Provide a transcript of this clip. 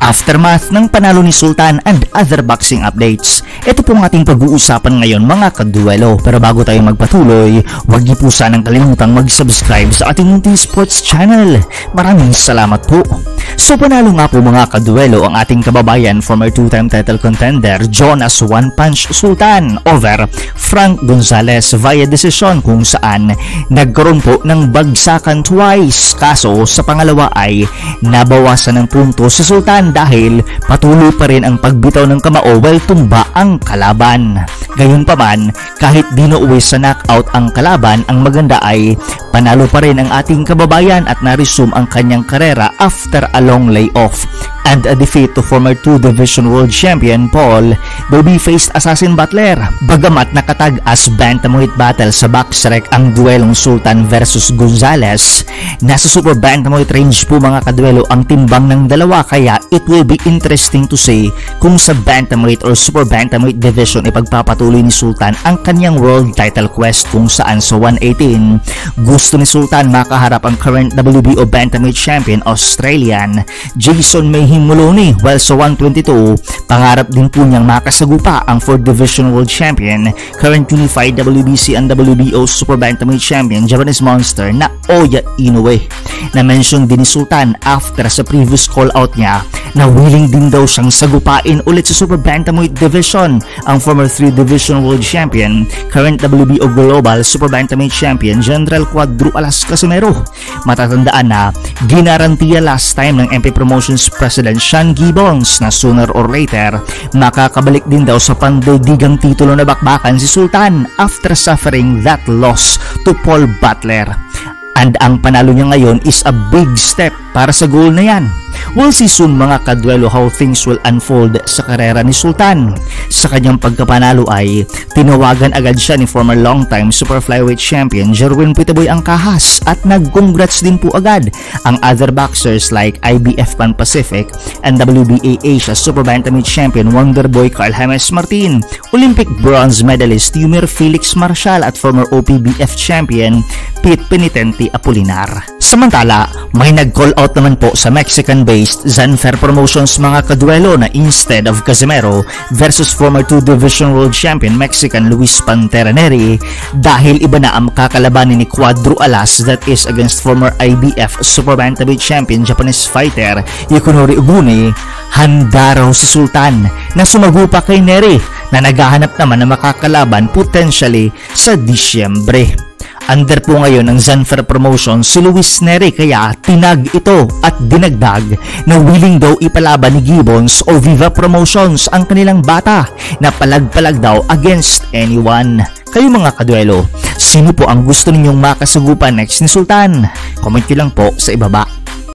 Aftermath ng panalo ni Sultan and other boxing updates. Ito po ang ating pag-uusapan ngayon mga kaduelo. Pero bago tayo magpatuloy, huwag niyo po sanang kalimutang mag-subscribe sa ating Munting Sports channel. Maraming salamat po. So panalo nga po mga kaduelo ang ating kababayan former two-time title contender Jonas One Punch Sultan over Frank Gonzalez via decision kung saan nagkaroon po ng bagsakan twice. Kaso sa pangalawa ay nabawasan ng punto si Sultan dahil patuloy pa rin ang pagbitaw ng kamao while tumba ang kalaban. Gayunpaman, kahit di nauwi sa knockout ang kalaban, ang maganda ay panalo pa rin ang ating kababayan at na-resume ang kanyang karera after a long layoff and a defeat to former 2 Division World Champion Paul Bobby faced Assassin Butler. Bagamat nakatag as bantamweight battle sa backstrike ang duelong Sultan versus Gonzalez, nasa super bantamweight range po mga kaduelo ang timbang ng dalawa kaya it will be interesting to see kung sa bantamweight or super bantamweight division ipagpapatuloy ni Sultan ang kanyang world title quest kung saan sa 118 gusto ni Sultan makaharap ang current WBO bantamweight champion Australian Jason Mayhem King Moloney while sa 122, pangarap din po niyang makasagupa ang 4th Division World Champion, current unified WBC and WBO Super Bantamweight Champion Japanese Monster na Oya Inoue. Na-mention din ni Sultan after sa previous call out niya na willing din daw siyang sagupain ulit sa Super Bantamweight Division ang former 3 Division World Champion, current WBO Global Super Bantamweight Champion General Cuadro Alas Casimero. Matatandaan na ginarantiya last time ng MP Promotions President President Sean Gibbons na sooner or later makakabalik din daw sa pandaigdigang titulo na bakbakan si Sultan after suffering that loss to Paul Butler. And ang panalo niya ngayon is a big step para sa goal na yan. We'll see soon mga kadwelo how things will unfold sa karera ni Sultan. Sa kanyang pagkapanalo ay tinawagan agad siya ni former long-time super flyweight champion Jerwin Pitaboy Angkahas at nag-congrats din po agad ang other boxers like IBF Pan Pacific and WBA Asia Super Bantamweight champion Wonderboy Carl James Martin, Olympic bronze medalist Yumir Felix Marshall at former OPBF champion Pete Penitente Apolinar. Samantala, may nag-call out naman po sa Mexican-based Zanfer Promotions mga kaduelo na instead of Casimero versus former 2 Division World Champion Mexican Luis Pantera Neri dahil iba na ang kakalabanin ni Cuadro Alas that is against former IBF Super Bantamweight Champion Japanese fighter Yakunori Uguni, handa raw si Sultan na sumagupa kay Neri na naghahanap naman na makakalaban potentially sa Disyembre. Under po ngayon ng Zanfer Promotion si Luis Neri kaya tinag ito at dinagdag na willing daw ipalaban ni Gibbons o Viva Promotions ang kanilang bata na palag-palag daw against anyone. Kayo mga kaduelo, sino po ang gusto ninyong makasugupan next ni Sultan? Comment nyo lang po sa ibaba.